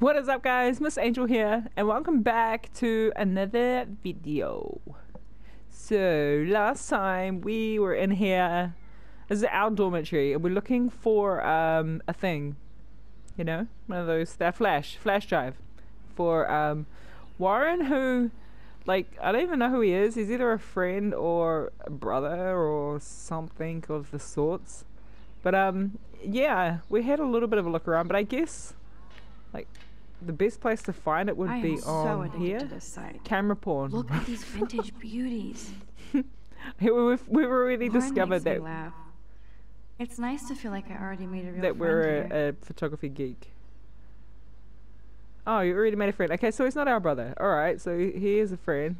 What is up guys, Miss Angel here and welcome back to another video. So last time we were in here, this is our dormitory and we're looking for um, a thing, you know, one of those, that flash, flash drive for um, Warren who, like, I don't even know who he is, he's either a friend or a brother or something of the sorts. But um, yeah, we had a little bit of a look around, but I guess, like, the best place to find it would I be am on addicted here. to this site. Camera porn. Look at these vintage beauties. We've, we've already Lauren discovered that laugh. It's nice to feel like I already made a real that we're a, a photography geek. Oh, you already made a friend. Okay, so he's not our brother. All right, so he, he is a friend.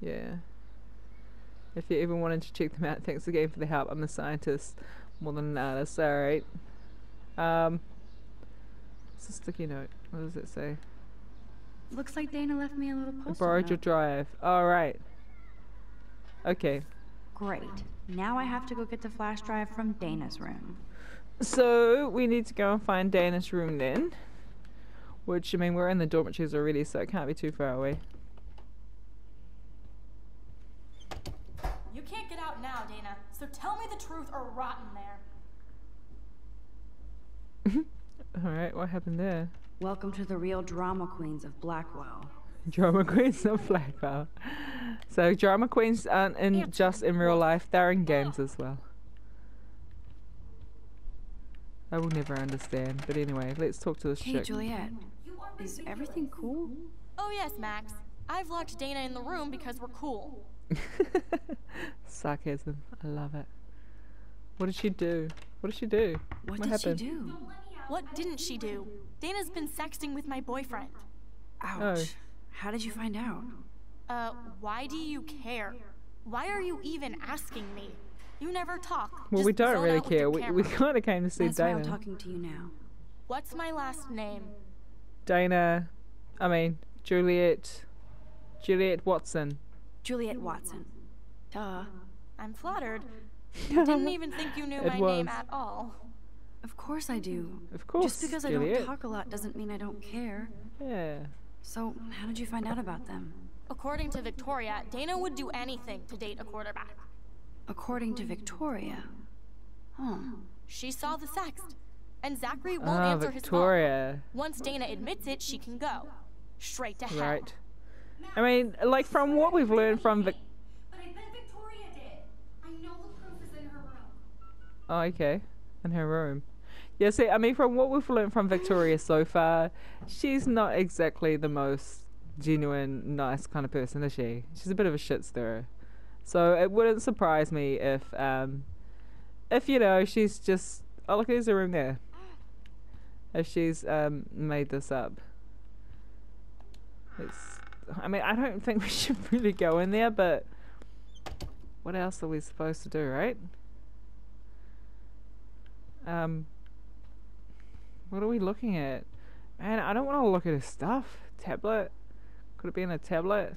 Yeah. If you ever wanted to check them out, thanks again for the help. I'm a scientist more than an artist. All right. Um. It's a sticky note. What does it say? Looks like Dana left me a little post. borrowed your drive. All right. Okay. Great. Now I have to go get the flash drive from Dana's room. So we need to go and find Dana's room then. Which I mean we're in the dormitories already, so it can't be too far away. You can't get out now, Dana, so tell me the truth or rot in there. Alright, what happened there? Welcome to the real drama queens of Blackwell. Drama queens not Blackwell. So drama queens aren't in just in real life, they're in games as well. I will never understand. But anyway, let's talk to this Hey, chick. Juliet. Is everything cool? Oh, yes, Max. I've locked Dana in the room because we're cool. Sarcasm. I love it. What did she do? What did she do? What, did happened? she do? What didn't she do? Dana's been sexting with my boyfriend. Ouch. How did you find out? Uh, why do you care? Why are you even asking me? You never talk. Well, just we don't really out with the care. We, we camera. kind of came to see That's why I'm talking to you now. What's my last name? Dana, I mean, Juliet, Juliet Watson. Juliet Watson. Duh. I'm flattered. You didn't even think you knew It my name at all. Of course I do. Of course, Just because I don't talk a lot doesn't mean I don't care. Yeah. So, how did you find out about them? According to Victoria, Dana would do anything to date a quarterback. According to Victoria. Huh. She saw the sext. And Zachary won't Ah, answer his phone. Victoria. Once Dana admits it, she can go. Straight to hell. Right. I mean, like from what we've learned from Vic. But I bet Victoria did. I know the proof is in her room. Oh, okay. In her room. Yeah, see, I mean, from what we've learned from Victoria so far, she's not exactly the most genuine, nice kind of person, is she? She's a bit of a shit stirrer. So it wouldn't surprise me if, um, if you know, she's just. Oh, look, there's a room there. If she's um made this up. It's. I mean, I don't think we should really go in there, but what else are we supposed to do, right? Um, what are we looking at? Man, I don't want to look at his stuff. Tablet? Could it be in a tablet?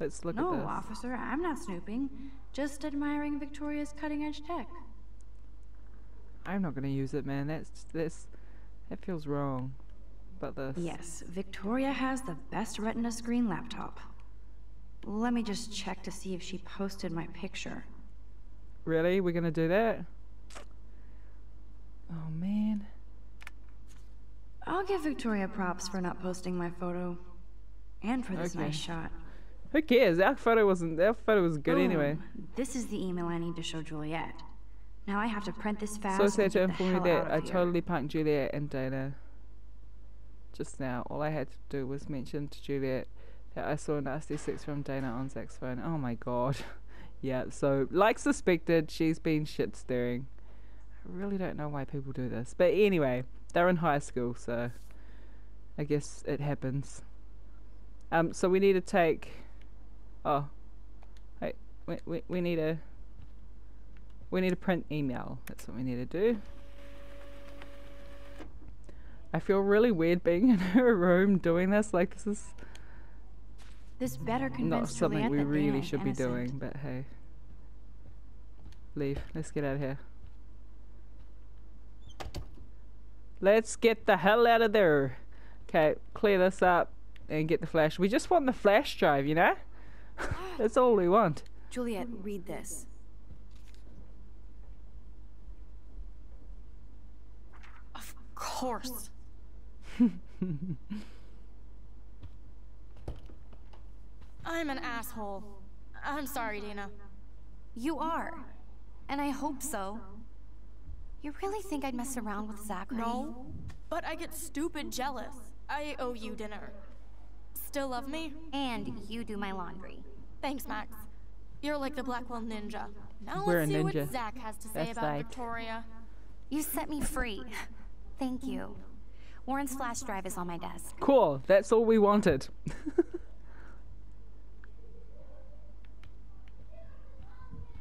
Let's look no, at this. No, officer, I'm not snooping. Just admiring Victoria's cutting edge tech. I'm not gonna use it, man. That's this. That feels wrong. But this. Yes, Victoria has the best retina screen laptop. Let me just check to see if she posted my picture. Really? We're gonna do that? Oh man. I'll give Victoria props for not posting my photo. And for this Okay. nice shot. Who cares? Our photo wasn't. Our photo was good anyway. Boom. This is the email I need to show Juliet. Now I have to print this fast. So sad to inform you that I here. totally punked Juliet and Dana just now. All I had to do was mention to Juliet that I saw nasty sex from Dana on Zach's phone. Oh my god. yeah, so like suspected, she's been shit stirring. I really don't know why people do this. But anyway, they're in high school, so I guess it happens. Um, so we need to take oh wait, we, we, we need a we need to print email. That's what we need to do. I feel really weird being in her room doing this. Like this is This better not something Juliet we really should be doing. But hey, leave. Let's get out of here. Let's get the hell out of there. Okay, clear this up and get the flash. We just want the flash drive, you know? That's all we want. Juliet, read this. Of course. I'm an asshole. I'm sorry, Dana. You are. And I hope so. You really think I'd mess around with Zachary? No, but I get stupid jealous. I owe you dinner. Still love me? And you do my laundry. Thanks, Max. You're like the Blackwell Ninja. Now We're let's a see ninja. what Zach has to say That's about right. Victoria. You set me free. Thank you. Warren's flash drive is on my desk. Cool. That's all we wanted.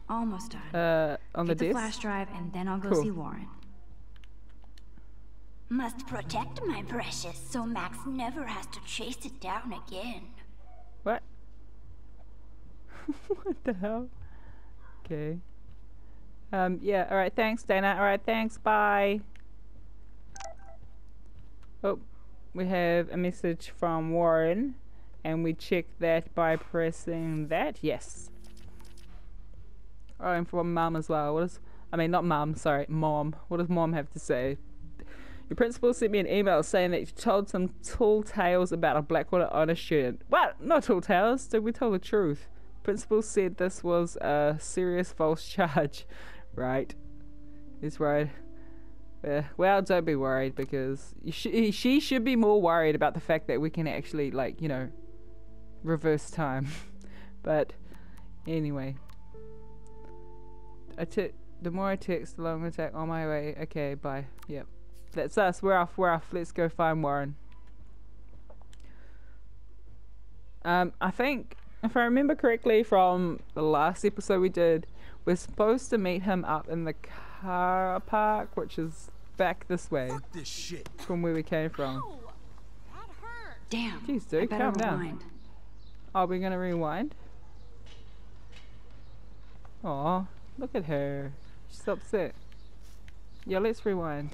Almost done. uh, on the Get the desk. flash drive and then I'll go Cool. see Warren. Must protect my precious so Max never has to chase it down again. What? what the hell? Okay. Um, yeah, alright, thanks, Dana. Alright, thanks, bye. Oh, we have a message from Warren, and we check that by pressing that. Yes. Oh, and from Mum as well. What is. I mean, not Mum, sorry, Mom. What does Mom have to say? Your principal sent me an email saying that you told some tall tales about a Blackwell honor student. What? Not tall tales. Did we tell the truth? Principal said this was a serious false charge. Right. He's right. Uh, well, don't be worried because sh- she should be more worried about the fact that we can actually, like, you know, reverse time. but anyway, I took the more I text, the longer attack on my way. Okay, bye. Yep, that's us. We're off. We're off. Let's go find Warren. Um, I think if I remember correctly from the last episode we did, we're supposed to meet him up in the car park, which is back this way Fuck this shit. from where we came from. Ow! Damn. Jeez, I dude, better calm down. rewind. Are we gonna rewind? Aw, look at her. She's upset. Yeah, let's rewind.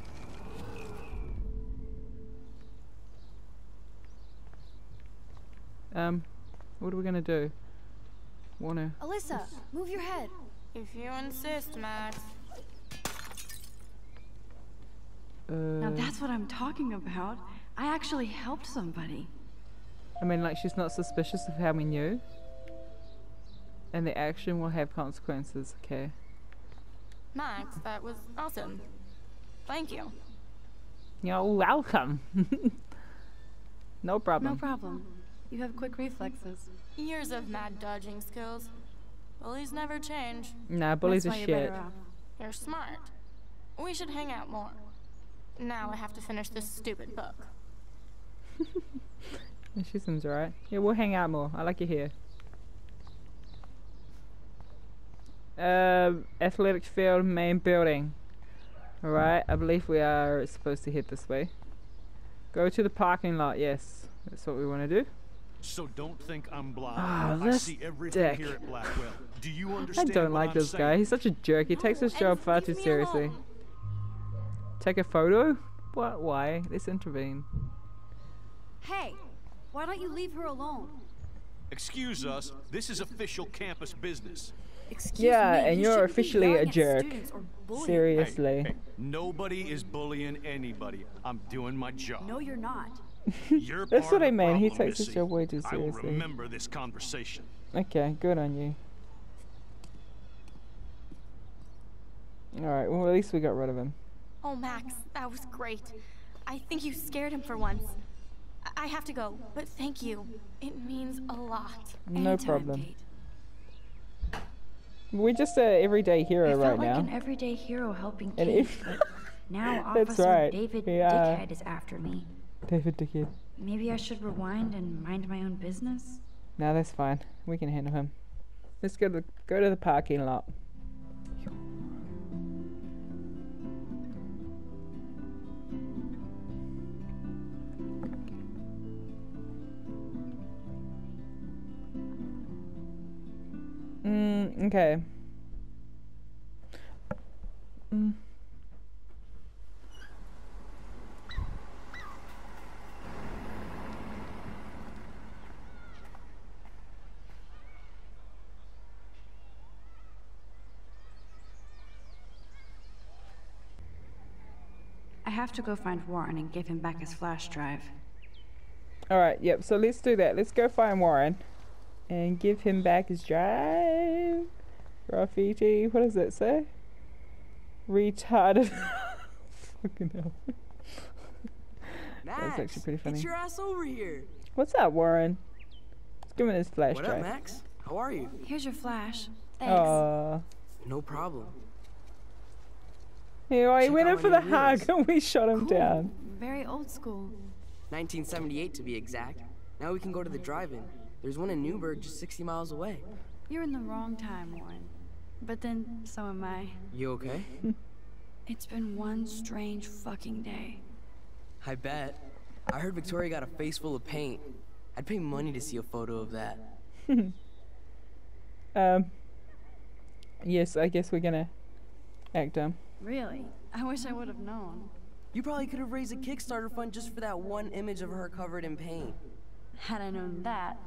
Um, what are we gonna do? Wanna? Alyssa, move your head. If you insist, Max. Uh, Now that's what I'm talking about. I actually helped somebody. I mean, like, she's not suspicious of how we knew. And the action will have consequences, okay? Max, that was awesome. Thank you. You're welcome. no problem. No problem. You have quick reflexes. Years of mad dodging skills. Bullies never change. Nah, bullies That's are why shit. you're better. You're smart. We should hang out more. Now I have to finish this stupid book. Yeah, She seems alright. Yeah, we'll hang out more. I like it here. Um, athletic field main building. Alright, I believe we are supposed to head this way. Go to the parking lot, yes. That's what we want to do. So don't think I'm blind. Ah, I this see everything dick. here at Blackwell. Do you I understand don't like I'm this saying? guy. He's such a jerk. He takes No, his job far too seriously. alone. Take a photo? What? Why? Let's intervene. Hey, why don't you leave her alone? Excuse us. This is official campus business. Excuse Yeah, me, and you you're officially a jerk. students or bullying. Hey, Seriously. hey, nobody is bullying anybody. I'm doing my job. No, you're not. You're That's what I the mean. He takes his Missy. job way too I will seriously. remember this conversation. Okay, good on you. Alright, well, at least we got rid of him. Oh, Max, that was great. I think you scared him for once. I- have to go, but thank you. It means a lot. No Anytime, problem. Kate. We're just an everyday hero I felt right like now. an everyday hero helping And Kate, if- now That's Officer right. David We are- Dickhead is after me. David Dickhead. Maybe I should rewind and mind my own business? No, that's fine. We can handle him. Let's go to the, go to the parking lot. Okay. Mm. I have to go find Warren and give him back his flash drive. All right, yep. So let's do that. Let's go find Warren and give him back his drive. Graffiti. What does it say? Retarded. Fucking hell. Max, actually pretty funny. Get your ass over here. What's up, Warren? Let's give him his flash What up, drive. Max? How are you? Here's your flash. Thanks. Aw. No problem. Yeah, he Check went in for the hug and we shot him down. Very old school. 1978 to be exact. Now we can go to the drive-in. There's one in Newberg just 60 miles away. You're in the wrong time, Warren. But then, so am I. You okay? It's been one strange fucking day. I bet. I heard Victoria got a face full of paint. I'd pay money to see a photo of that. Um. Yes, I guess we're gonna act dumb. Really? I wish I would have known. You probably could have raised a Kickstarter fund just for that one image of her covered in paint. Had I known that.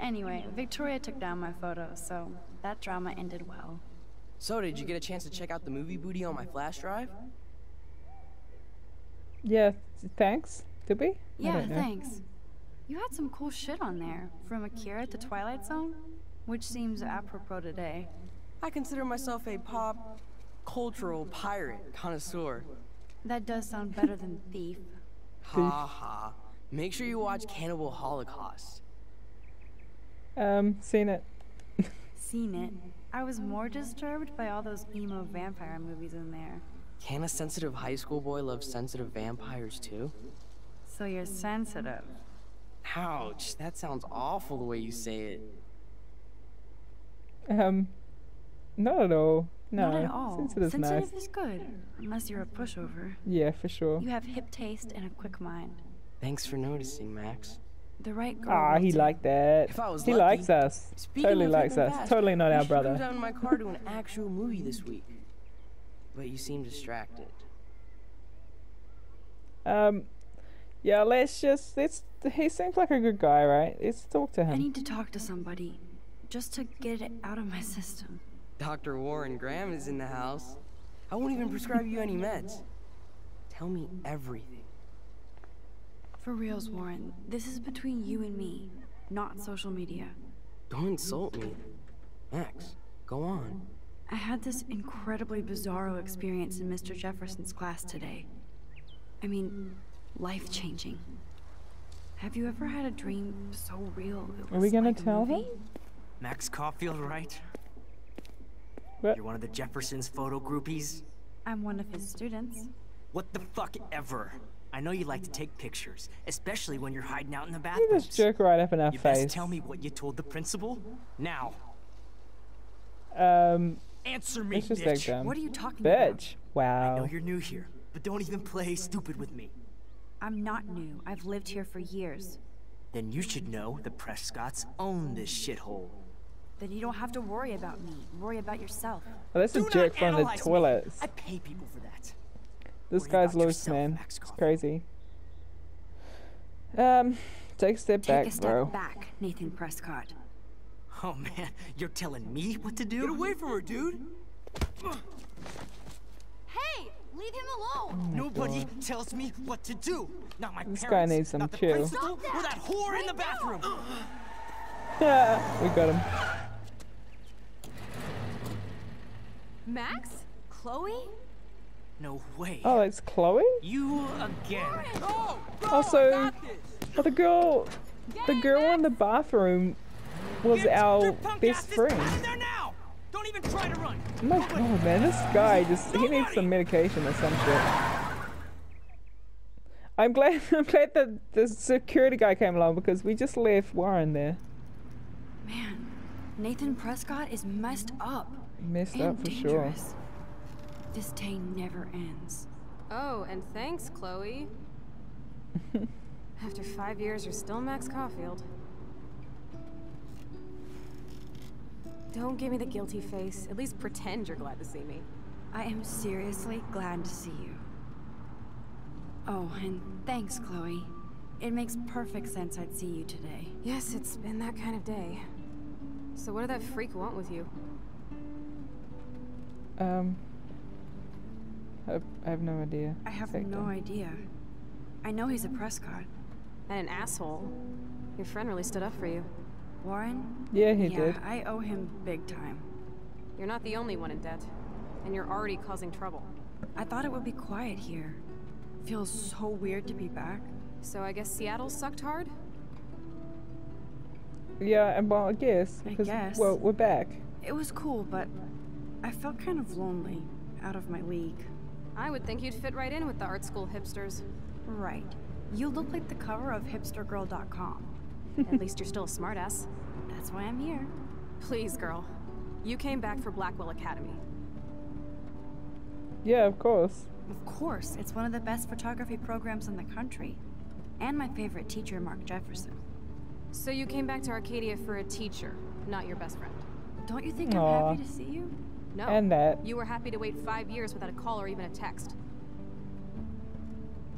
Anyway, Victoria took down my photo, so that drama ended well. So, did you get a chance to check out the movie booty on my flash drive? Yeah, thanks. Did we? Yeah, thanks. You had some cool shit on there, from Akira to Twilight Zone, which seems apropos today. I consider myself a pop cultural pirate connoisseur. That does sound better than thief. Ha ha. Make sure you watch Cannibal Holocaust. Um, seen it. Seen it. I was more disturbed by all those emo vampire movies in there. Can a sensitive high school boy love sensitive vampires too? So you're sensitive. Ouch, that sounds awful the way you say it. Um, not at all. No, Not at all. sensitive's Sensitive nice. is good, unless you're a pushover. Yeah, for sure. You have hip taste and a quick mind. Thanks for noticing, Max. The right girl. Ah, he liked that. If I was He lucky- likes us. Totally likes us. and fast, Totally not our should Come brother. down my car to an actual movie this week. But you seem distracted. Um, yeah, let's just let's. He seems like a good guy, right? Let's talk to him. I need to talk to somebody, just to get it out of my system. Dr. Warren Graham is in the house. I won't even prescribe you any meds. Tell me everything. For reals, Warren, this is between you and me, not social media. Don't insult me. Max, go on. I had this incredibly bizarro experience in Mr. Jefferson's class today. I mean, life changing. Have you ever had a dream so real? It Are we gonna like tell him? Max Caulfield, right? What? You're one of the Jefferson's photo groupies? I'm one of his students. What the fuck ever? I know you like to take pictures, especially when you're hiding out in the bathroom. You just jerk right up in our you face. best tell me what you told the principal. Now, Um, answer me, just bitch. act dumb. What are you talking about? Bitch. Wow. I know you're new here, but don't even play stupid with me. I'm not new. I've lived here for years. Then you should know the Prescotts own this shithole. Then you don't have to worry about me. Worry about yourself. Oh, that's a Do not jerk from the analyze me. toilets. I pay people for that. This Worry guy's loose, yourself, man. It's crazy. Um, take a step Take back, a step bro. back, Nathan Prescott. Oh man, you're telling me what to do? Get away from her, dude! Hey, leave him alone. Nobody tells me what to do. Not my This guy parents, needs some not the chill. principal, or that whore in the bathroom. Yeah, we got him. Max? Chloe? No way. Oh, it's Chloe? You again. Also, oh, the girl, the girl in the bathroom was Get our best friend. In there now. Don't even try to run. Oh my god, man, this guy just, he needs some medication or some shit. I'm glad, I'm glad that the security guy came along because we just left Warren there. Man, Nathan Prescott is messed up. Messed and up for sure. Dangerous. This day never ends. Oh, and thanks, Chloe. After five years, you're still Max Caulfield. Don't give me the guilty face. At least pretend you're glad to see me. I am seriously glad to see you. Oh, and thanks, Chloe. It makes perfect sense I'd see you today. Yes, it's been that kind of day. So what did that freak want with you? Um, I, I have no idea. I have exactly. no idea. I know he's a Prescott. And an asshole. Your friend really stood up for you. Warren? Yeah, he yeah, did. I owe him big time. You're not the only one in debt. And you're already causing trouble. I thought it would be quiet here. Feels so weird to be back. So I guess Seattle sucked hard? Yeah, and well, I guess I guess. well, we're back. It was cool, but I felt kind of lonely, out of my league. I would think you'd fit right in with the art school hipsters. Right. You look like the cover of hipstergirl.com. At least you're still a smartass. That's why I'm here. Please, girl. You came back for Blackwell Academy. Yeah, of course. Of course, it's one of the best photography programs in the country. And my favorite teacher, Mark Jefferson. So you came back to Arcadia for a teacher, not your best friend. Don't you think Aw. I'm happy to see you? No. And that. You were happy to wait five years without a call or even a text.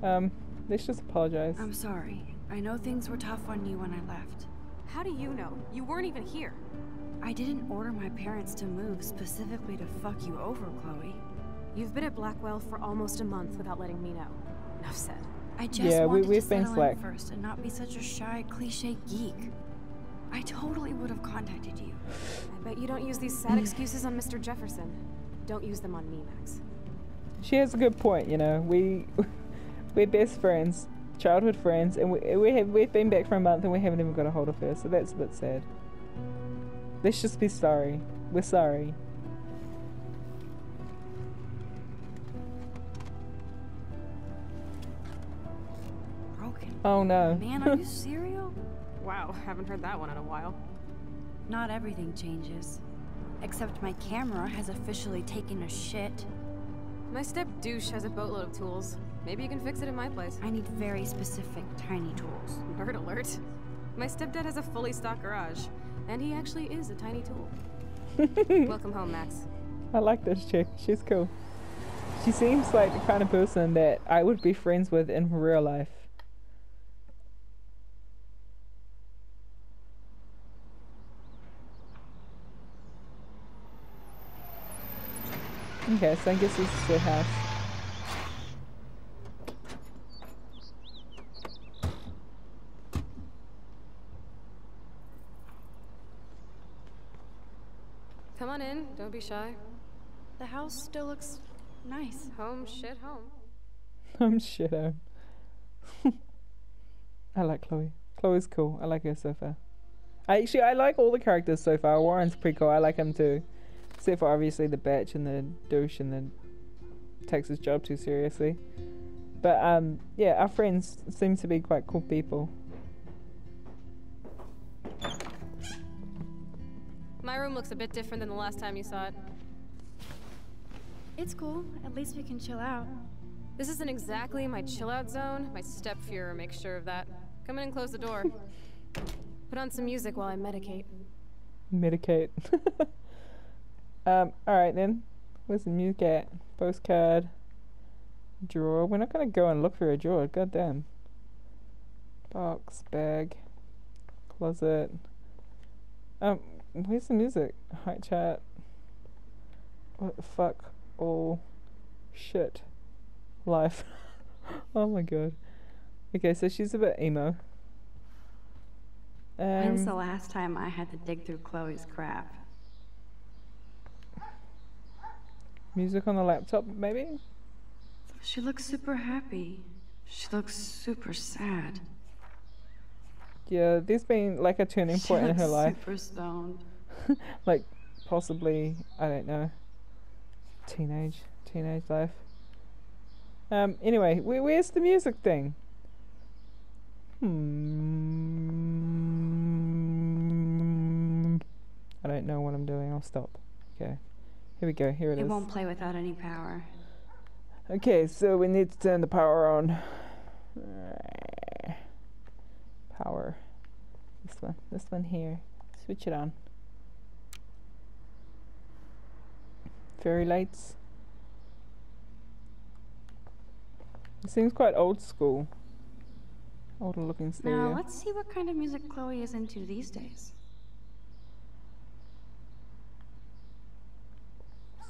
Um, let's just apologize. I'm sorry. I know things were tough on you when I left. How do you know? You weren't even here. I didn't order my parents to move specifically to fuck you over, Chloe. You've been at Blackwell for almost a month without letting me know. Enough said. I just Yeah, we- wanted we've to been settle slack. in first and not be such a shy, cliche geek. I totally would have contacted you. I bet you don't use these sad mm. excuses on Mr. Jefferson. Don't use them on me, Max. She has a good point. You know, we we're best friends, childhood friends, and we we have we've been back for a month and we haven't even got a hold of her. So that's a bit sad. Let's just be sorry. We're sorry. Broken. Oh no. Man, are you serial? Wow, haven't heard that one in a while. Not everything changes. Except my camera has officially taken a shit. My step douche has a boatload of tools. Maybe you can fix it in my place. I need very specific tiny tools. Nerd alert. My stepdad has a fully stocked garage, and he actually is a tiny tool. Welcome home, Max. I like this chick. She's cool. She seems like the kind of person that I would be friends with in real life. Okay, so I guess this is their house. Come on in, don't be shy. The house still looks nice. Home, shit, home. I'm shit out. I like Chloe. Chloe's cool. I like her so far. I actually I like all the characters so far. Warren's pretty cool. I like him too. Except for obviously the bitch and the douche and the takes his job too seriously. But um yeah, our friends seem to be quite cool people. My room looks a bit different than the last time you saw it. It's cool. At least we can chill out. This isn't exactly my chill out zone. My stepfuhrer makes sure of that. Come in and close the door. Put on some music while I medicate. Medicate. um, alright then. Where's the music at? Postcard. Drawer. We're not gonna go and look for a drawer, god damn. Box, bag, closet. Um, where's the music? Height chat. What the fuck? All shit. Life. oh my god. Okay, so she's a bit emo. When's the Um, last time I had to dig through Chloe's crap? Music on the laptop, maybe? She looks super happy. She looks super sad. Yeah, there's been like a turning She point in her life. super stoned. like possibly I don't know. Teenage teenage life. Um anyway, where, where's the music thing? Hmm. I don't know what I'm doing. I'll stop. Okay. Here we go. Here it It is. It won't play without any power. Okay, so we need to turn the power on. Power. This one. This one here. Switch it on. Fairy lights. It seems quite old school. Older looking stereo. Now, let's see what kind of music Chloe is into these days.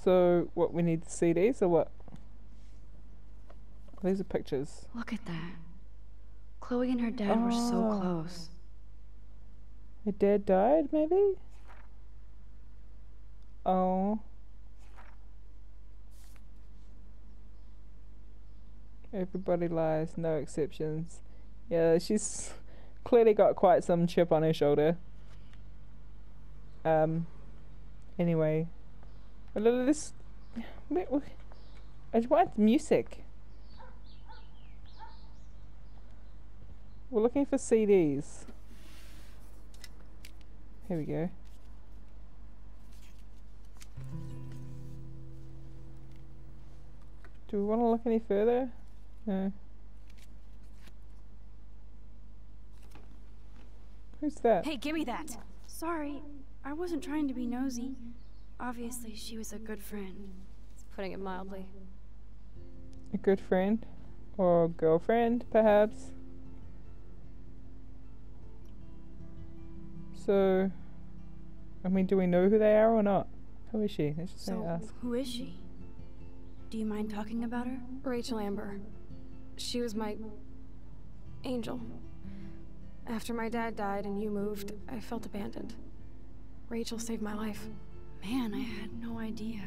So, what we need CDs or what? These are pictures. Look at that. Chloe and her dad were so Oh. close. Her dad died, maybe? Oh. Everybody lies, no exceptions. Yeah, she's clearly got quite some chip on her shoulder. Um. Anyway, a little this. I just want music. We're looking for CDs. Here we go. Do we want to look any further? No. Who's that? Hey, give me that. Sorry, I wasn't trying to be nosy. Obviously, she was a good friend. It's putting it mildly. A good friend? Or girlfriend, perhaps? So, I mean, do we know who they are or not? Who is she? Let's just So, ask. who is she? Do you mind talking about her? Rachel Amber. She was my angel. After my dad died and you moved, I felt abandoned. Rachel saved my life. Man, I had no idea.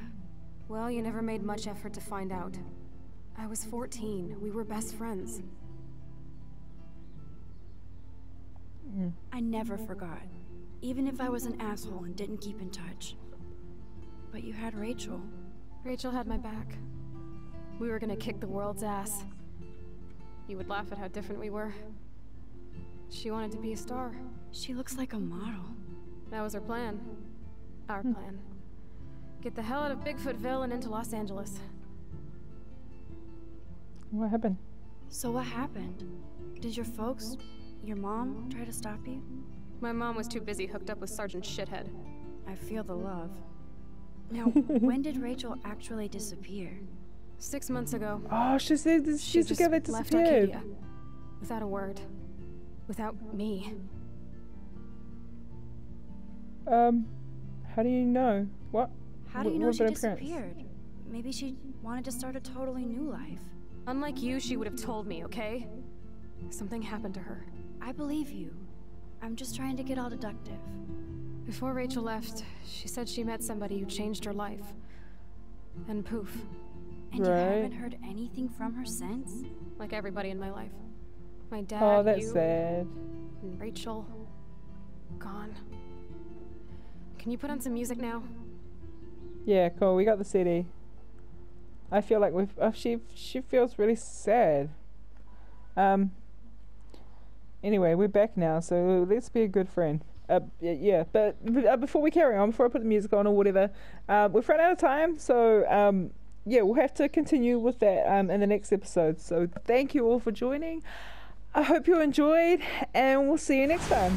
Well, you never made much effort to find out. I was 14. We were best friends. Mm. I never forgot. Even if I was an asshole and didn't keep in touch. But you had Rachel. Rachel had my back. We were gonna kick the world's ass. You would laugh at how different we were. She wanted to be a star. She looks like a model. That was her plan. Our plan. Get the hell out of Bigfootville and into Los Angeles. What happened? So what happened? Did your folks, your mom, try to stop you? My mom was too busy hooked up with Sergeant Shithead. I feel the love. Now, when did Rachel actually disappear? Six months ago, Oh, she said this, she she's just together left disappeared. Arcadia. Without a word. Without me. Um, how do you know? What? How do Wh- you know what she about her parents? disappeared? Maybe she wanted to start a totally new life. Unlike you, she would have told me, okay? Something happened to her. I believe you. I'm just trying to get all deductive. Before Rachel left, she said she met somebody who changed her life. And poof, And you haven't heard anything from her since? like everybody in my life. My oh, dad, Oh, that's you, sad. and Rachel, gone. Can you put on some music now? Yeah, cool. We got the CD. I feel like we've. Oh, she she feels really sad. Um. Anyway, we're back now, so let's be a good friend. Uh, yeah, but uh, before we carry on, before I put the music on or whatever, uh, we've run out of time, so um, yeah, we'll have to continue with that um in the next episode. So thank you all for joining. I hope you enjoyed, and we'll see you next time.